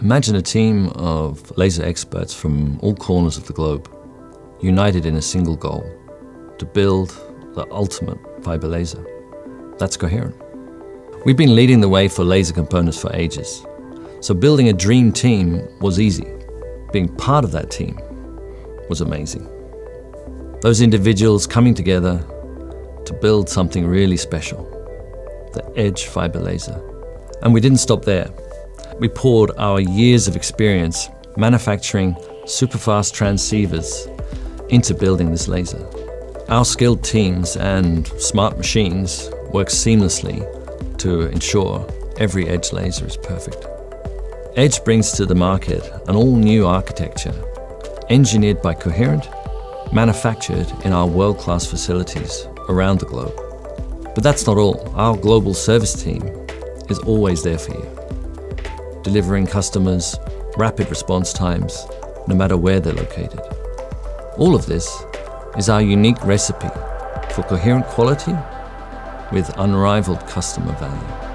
Imagine a team of laser experts from all corners of the globe, united in a single goal to build the ultimate fiber laser. That's coherent. We've been leading the way for laser components for ages, so building a dream team was easy. Being part of that team was amazing. Those individuals coming together to build something really special the Edge fiber laser. And we didn't stop there. We poured our years of experience manufacturing superfast transceivers into building this laser. Our skilled teams and smart machines work seamlessly to ensure every Edge laser is perfect. Edge brings to the market an all new architecture, engineered by Coherent, manufactured in our world class facilities around the globe. But that's not all. Our global service team is always there for you, delivering customers rapid response times no matter where they're located. All of this is our unique recipe for coherent quality with unrivaled customer value.